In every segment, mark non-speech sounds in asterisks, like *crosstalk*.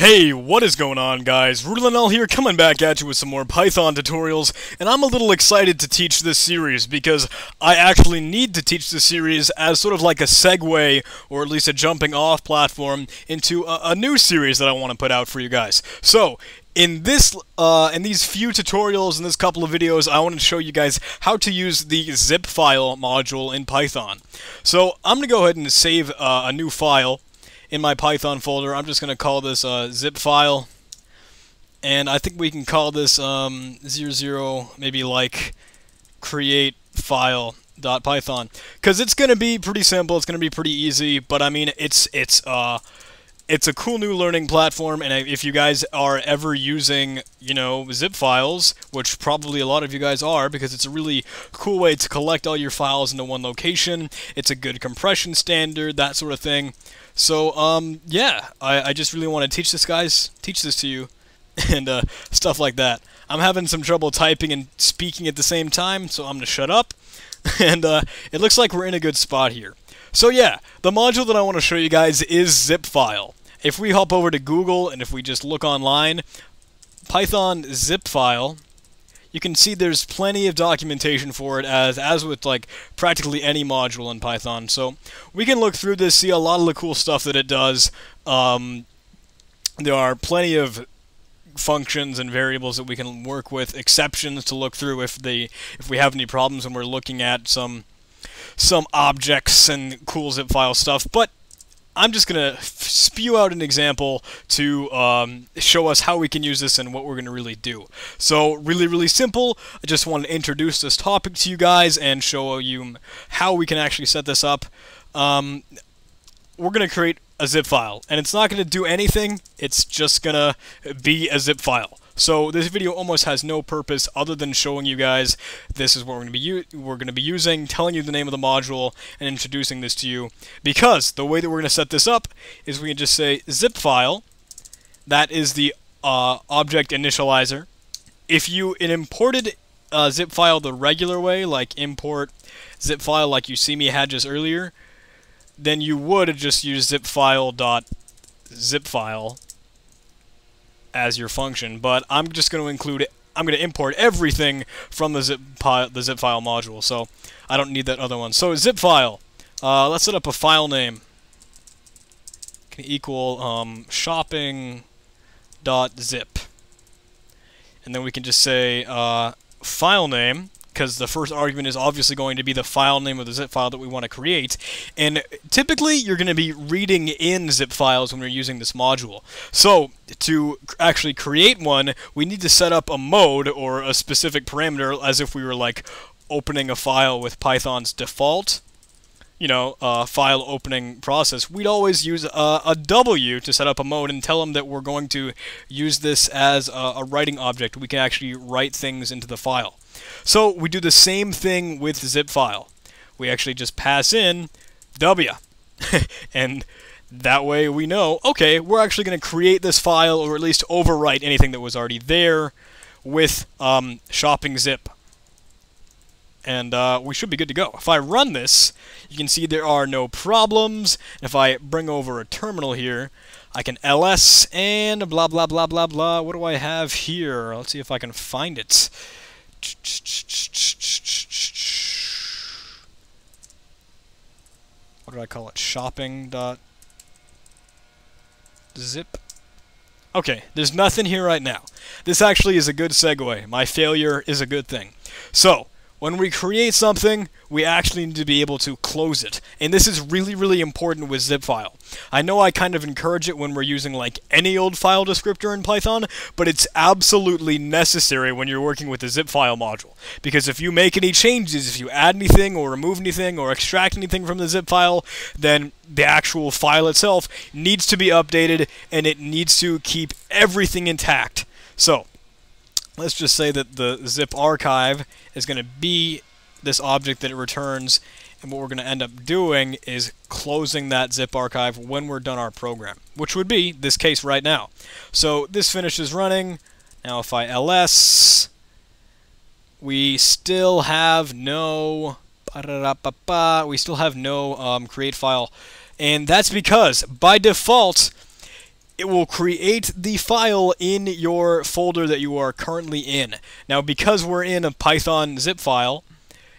Hey, what is going on guys? Rudelinel here coming back at you with some more Python tutorials, and I'm a little excited to teach this series because I actually need to teach this series as sort of like a segue, or at least a jumping off platform, into a, a new series that I want to put out for you guys. So, in this, uh, in these few tutorials, in this couple of videos, I want to show you guys how to use the zip file module in Python. So, I'm going to go ahead and save uh, a new file, in my Python folder. I'm just going to call this uh, zip file. And I think we can call this um, 00, maybe like create file dot python because it's going to be pretty simple it's going to be pretty easy but i mean it's it's uh it's a cool new learning platform and if you guys are ever using you know zip files which probably a lot of you guys are because it's a really cool way to collect all your files into one location it's a good compression standard that sort of thing so, um, yeah, I, I just really want to teach this, guys, teach this to you, *laughs* and uh, stuff like that. I'm having some trouble typing and speaking at the same time, so I'm to shut up, *laughs* and uh, it looks like we're in a good spot here. So yeah, the module that I want to show you guys is zip file. If we hop over to Google, and if we just look online, Python zip file you can see there's plenty of documentation for it as as with like practically any module in Python. So we can look through this, see a lot of the cool stuff that it does. Um, there are plenty of functions and variables that we can work with, exceptions to look through if they if we have any problems when we're looking at some some objects and cool zip file stuff. But I'm just going to spew out an example to um, show us how we can use this and what we're going to really do. So really, really simple. I just want to introduce this topic to you guys and show you how we can actually set this up. Um, we're going to create a zip file, and it's not going to do anything. It's just going to be a zip file. So this video almost has no purpose other than showing you guys this is what we're going to be we're going to be using, telling you the name of the module, and introducing this to you. Because the way that we're going to set this up is we can just say zip file. That is the uh, object initializer. If you imported a zip file the regular way, like import zip file like you see me had just earlier, then you would have just use zip file dot zip file as your function, but I'm just going to include. I'm going to import everything from the zip, the zip file module, so I don't need that other one. So zip file, uh, let's set up a file name. Can equal um, shopping dot zip, and then we can just say uh, file name because the first argument is obviously going to be the file name of the zip file that we want to create. And typically, you're going to be reading in zip files when we're using this module. So, to actually create one, we need to set up a mode or a specific parameter as if we were like opening a file with Python's default you know, uh, file opening process, we'd always use a, a W to set up a mode and tell them that we're going to use this as a, a writing object. We can actually write things into the file. So we do the same thing with zip file. We actually just pass in W. *laughs* and that way we know, okay, we're actually going to create this file or at least overwrite anything that was already there with um, shopping zip. And uh, we should be good to go. If I run this, you can see there are no problems. If I bring over a terminal here, I can ls and blah blah blah blah blah. What do I have here? Let's see if I can find it. What do I call it? Shopping dot zip. Okay, there's nothing here right now. This actually is a good segue. My failure is a good thing. So, when we create something, we actually need to be able to close it. And this is really, really important with zip file. I know I kind of encourage it when we're using like any old file descriptor in Python, but it's absolutely necessary when you're working with the zip file module. Because if you make any changes, if you add anything or remove anything or extract anything from the zip file, then the actual file itself needs to be updated and it needs to keep everything intact. So, let's just say that the zip archive is going to be this object that it returns and what we're going to end up doing is closing that zip archive when we're done our program, which would be this case right now. So this finishes running. Now if I ls, we still have no we still have no um, create file, and that's because by default it will create the file in your folder that you are currently in. Now, because we're in a Python zip file,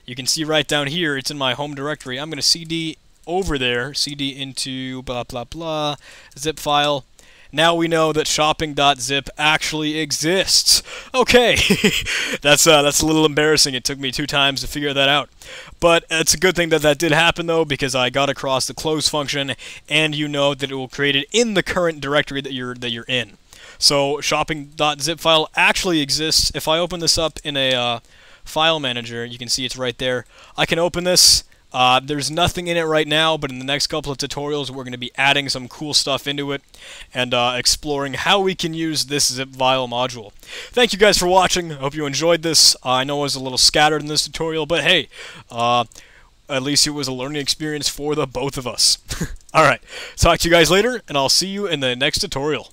you can see right down here, it's in my home directory. I'm going to cd over there, cd into blah blah blah, zip file. Now we know that shopping.zip actually exists. Okay, *laughs* that's uh, that's a little embarrassing. It took me two times to figure that out. But it's a good thing that that did happen though, because I got across the close function, and you know that it will create it in the current directory that you're that you're in. So shopping.zip file actually exists. If I open this up in a uh, file manager, you can see it's right there. I can open this uh, there's nothing in it right now, but in the next couple of tutorials, we're going to be adding some cool stuff into it and uh, exploring how we can use this zip file module. Thank you guys for watching. I hope you enjoyed this. Uh, I know it was a little scattered in this tutorial, but hey, uh, at least it was a learning experience for the both of us. *laughs* Alright, talk to you guys later, and I'll see you in the next tutorial.